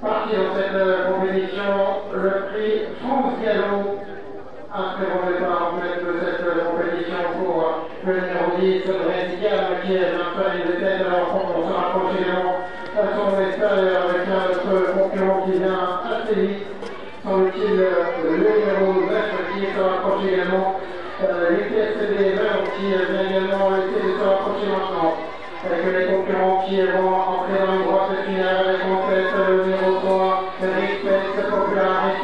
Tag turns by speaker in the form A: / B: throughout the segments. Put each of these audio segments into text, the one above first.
A: parti dans cette euh, compétition, le prix France Gallo. Un très bon départ en fait de cette euh, compétition pour euh, le numéro 10, Dresdiam, qui est installé de tête. Alors on se rapproche également à son extérieur avec un autre concurrent qui vient assez vite. Semble-t-il le numéro 9 qui se rapproche également. Euh, l'UTSD 20 qui vient également essayer de se rapprocher maintenant avec les concurrents qui vont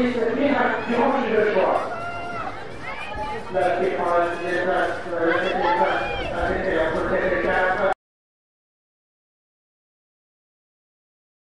A: ministre Mihal Mirovic le soir. La séquence des actes